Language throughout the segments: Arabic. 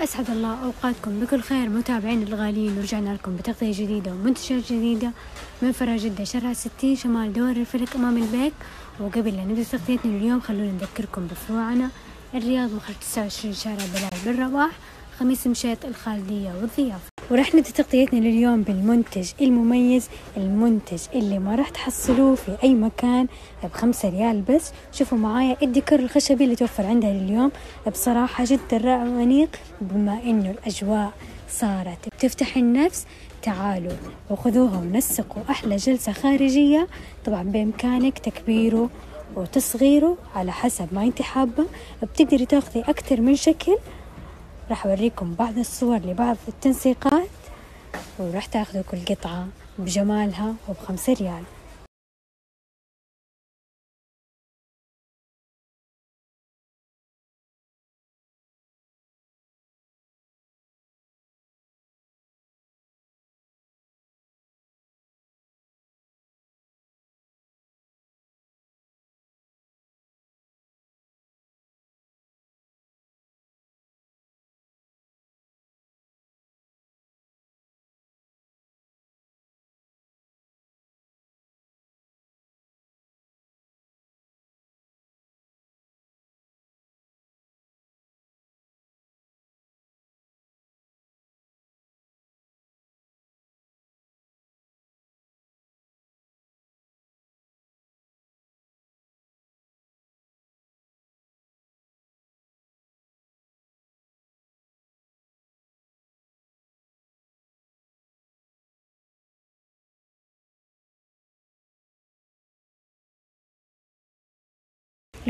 أسعد الله أوقاتكم بكل خير متابعين الغاليين ورجعنا لكم بتغطية جديدة ومنتجات جديدة من فرع جدة شارع ستين شمال دور الفلك أمام البيك وقبل لا نبدأ تغطيتنا اليوم خلونا نذكركم بفروعنا. الرياض مخرج 29 شارع بلال بن رباح خميس مشيط الخالدية والضيافة. ورح نبدأ تغطيتنا لليوم بالمنتج المميز المنتج اللي ما راح تحصلوه في أي مكان بخمسة ريال بس. شوفوا معايا الديكور الخشبي اللي توفر عندها اليوم بصراحة جدا رائع وأنيق بما إنه الأجواء صارت بتفتح النفس. تعالوا وخذوها ونسقوا أحلى جلسة خارجية. طبعا بإمكانك تكبيره وتصغيره على حسب ما أنت حابة. بتقدري تاخذي أكثر من شكل راح أوريكم بعض الصور لبعض التنسيقات وراح تاخذوا كل قطعة بجمالها وبخمسة ريال.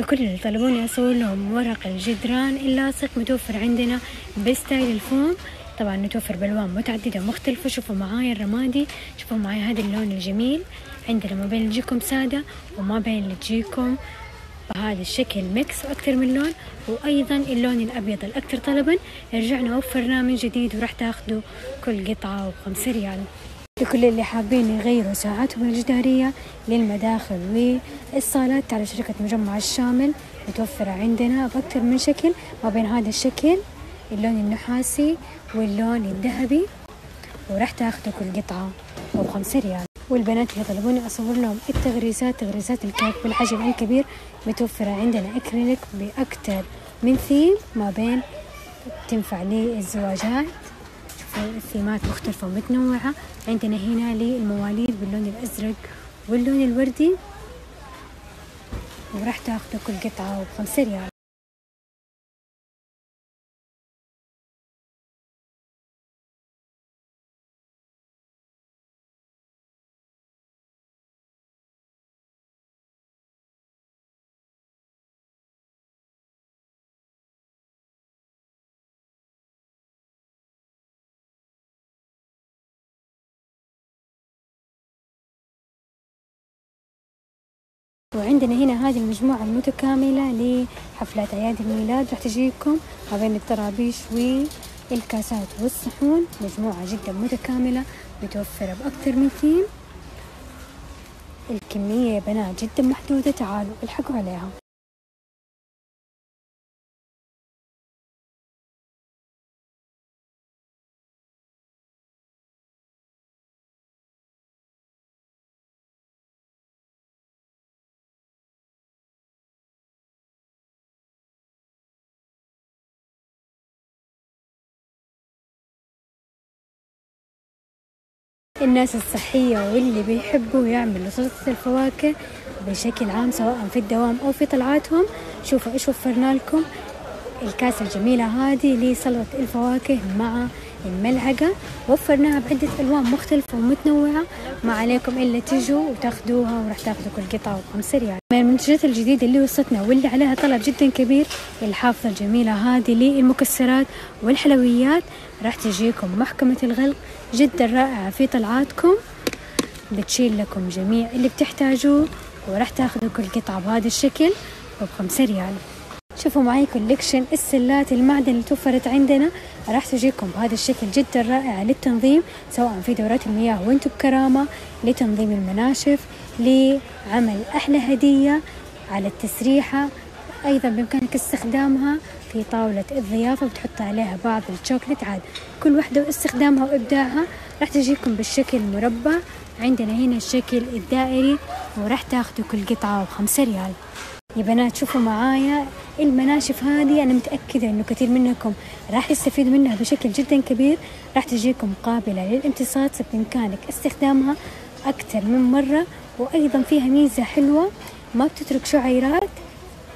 لكل اللي طلبوني أصور لهم ورق الجدران اللاصق متوفر عندنا ب style ال foam. طبعا متوفر بألوان متعددة مختلفة شوفوا معايا الرمادي شوفوا معايا هذا اللون الجميل. عندنا ما بين اللي تجيكم سادة وما بين اللي تجيكم بهذا الشكل mix أكثر من لون. وأيضا اللون الأبيض الأكثر طلبا. رجعنا وفرناه من جديد وراح تاخذوا كل قطعة وخمسة ريال. لكل اللي حابين يغيروا ساعاتهم الجدارية للمداخل والصالات على شركة مجمع الشامل. متوفرة عندنا بأكثر من شكل ما بين هذا الشكل اللون النحاسي واللون الذهبي. وراح تاخذوا كل قطعة وبخمسة ريال. والبنات اللي طلبوني أصور لهم التغريزات تغريزات الكيك بالحجم الكبير. متوفرة عندنا أكريليك بأكثر من ثيم ما بين تنفع للزواجات الثيمات مختلفة ومتنوعة عندنا هنا للمواليد باللون الأزرق واللون الوردي. وراح تاخذوا كل قطعة بخمسة ريال. وعندنا هنا هذه المجموعة المتكاملة لحفلات أعياد الميلاد. راح تجيكم ما بين الطرابيش والكاسات والصحون. مجموعة جدا متكاملة متوفرة بأكثر من ثيم. الكمية يا بنات جدا محدودة تعالوا الحقوا عليها. الناس الصحية واللي بيحبوا يعملوا سلطة الفواكه بشكل عام سواء في الدوام أو في طلعاتهم. شوفوا إيش وفرنا لكم؟ الكاسة الجميلة هذه لسلطة الفواكه مع الملعقة وفرناها بعدة ألوان مختلفة ومتنوعة. ما عليكم إلا تجوا وتاخذوها وراح تاخذوا كل قطعة بخمسة ريال من المنتجات الجديدة اللي وصلتنا واللي عليها طلب جدا كبير الحافظة الجميلة هذه للمكسرات والحلويات. راح تجيكم محكمة الغلق جدا رائعة في طلعاتكم. بتشيل لكم جميع اللي بتحتاجوه وراح تاخذوا كل قطعة بهذا الشكل وبخمسة ريال شوفوا معي كوليكشن السلات المعدن اللي توفرت عندنا. راح تجيكم بهذا الشكل جدا رائع للتنظيم سواء في دورات المياه وأنتم بكرامة لتنظيم المناشف لعمل أحلى هدية على التسريحة أيضا بإمكانك استخدامها في طاولة الضيافة بتحط عليها بعض الشوكلت عاد كل واحدة واستخدامها وإبداعها. راح تجيكم بالشكل مربع. عندنا هنا الشكل الدائري وراح تاخدوا كل قطعة بخمسة ريال. يا بنات شوفوا معايا المناشف هذه أنا متأكدة إنه كثير منكم راح يستفيد منها بشكل جدا كبير. راح تجيكم قابلة للامتصاص بإمكانك استخدامها أكثر من مرة وأيضا فيها ميزة حلوة ما بتترك شعيرات.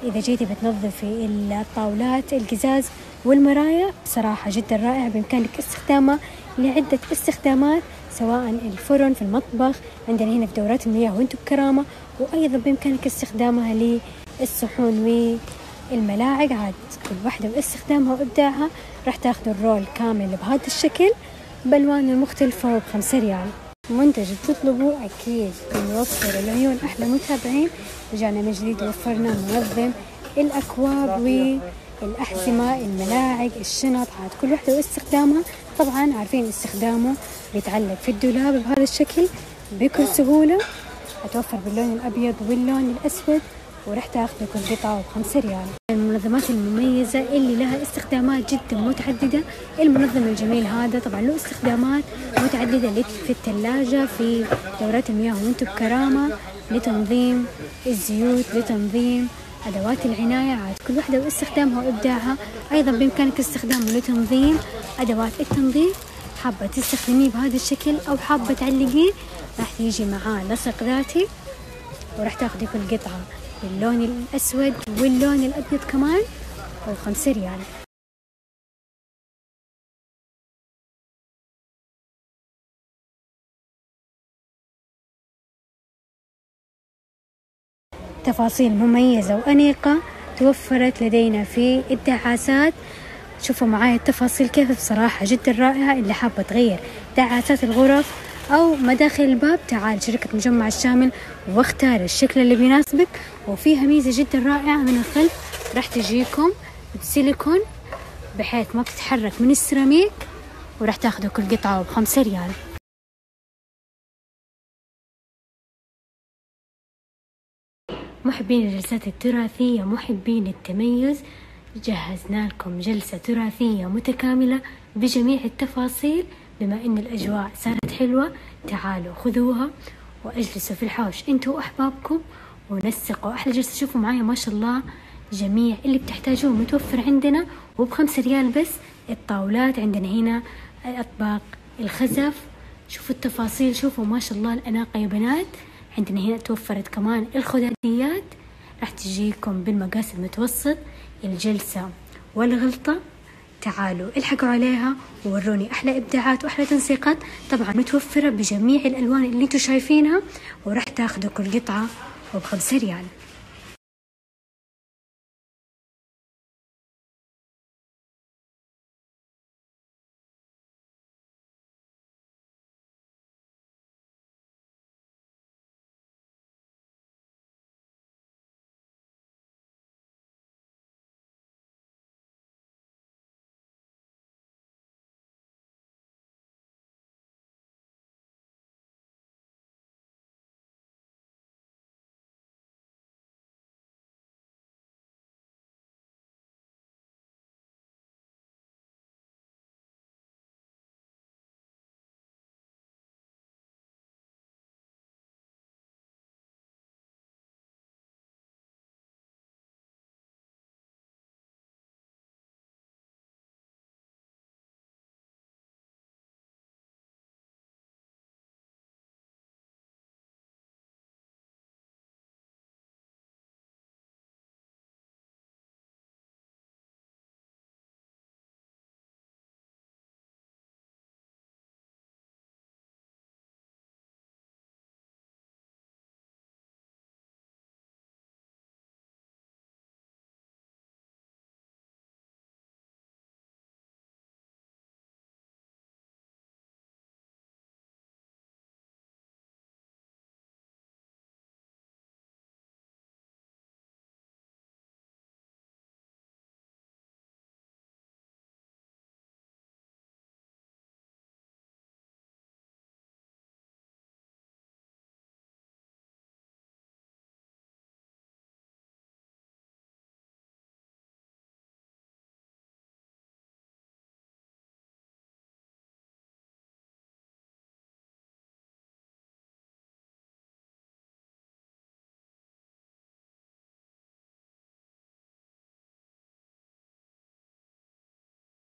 إذا جيتي بتنظفي الطاولات القزاز والمرايا بصراحة جدا رائع بإمكانك استخدامها لعدة استخدامات سواء الفرن في المطبخ عندنا هنا في دورات المياه وإنتم بكرامة وأيضا بإمكانك استخدامها للصحون والملاعق عاد كل واحدة باستخدامها وإبداعها. راح تاخذوا الرول كامل بهذا الشكل بألوان المختلفة وبخمسة ريال. منتج تطلبوا أكيد. بنوفر العيون أحلى متابعين. رجعنا من جديد وفرنا منظم. الأكواب والأحزمة الملاعق الشنط عاد كل وحدة واستخدامها طبعا عارفين استخدامه بيتعلق في الدولاب بهذا الشكل بكل سهولة. أتوفر باللون الأبيض واللون الأسود. وراح تاخذوا كل قطعة بخمسة ريال المنظمات المميزة اللي لها استخدامات جدا متعددة. المنظم الجميل هذا طبعا له استخدامات متعددة في الثلاجة في دورات المياه وأنتم بكرامة لتنظيم الزيوت لتنظيم أدوات العناية. عاد كل واحدة واستخدامها وإبداعها. أيضا بإمكانك استخدامه لتنظيم أدوات التنظيف حابة تستخدميه بهذا الشكل أو حابة تعلقيه؟ راح تيجي معاه لصق ذاتي وراح تاخذي كل قطعة. باللون الأسود واللون الأبيض كمان وخمسة ريال تفاصيل مميزة وأنيقة توفرت لدينا في الدعاسات. شوفوا معايا التفاصيل كيف بصراحة جدا رائعة اللي حابة تغير دعاسات الغرف أو مداخل الباب. تعال شركة مجمع الشامل واختار الشكل اللي بيناسبك وفيها ميزة جدا رائعة من الخلف. راح تجيكم بسيليكون بحيث ما بتتحرك من السيراميك وراح تاخذوا كل قطعة بخمسة ريال. محبين الجلسات التراثية محبين التميز جهزنا لكم جلسة تراثية متكاملة بجميع التفاصيل. بما إن الأجواء صارت حلوة تعالوا خذوها وأجلسوا في الحوش. أنتوا وأحبابكم ونسقوا. أحلى جلسة شوفوا معايا ما شاء الله. جميع اللي بتحتاجوه متوفر عندنا وبخمسة ريال بس. الطاولات عندنا هنا أطباق الخزف. شوفوا التفاصيل شوفوا ما شاء الله الأناقة يا بنات. عندنا هنا توفرت كمان الخداديات. راح تجيكم بالمقاس المتوسط الجلسة والغلطة. تعالوا الحقوا عليها ووروني أحلى إبداعات وأحلى تنسيقات. طبعا متوفرة بجميع الألوان اللي أنتم شايفينها وراح تاخذوا كل قطعة وبخمسة ريال.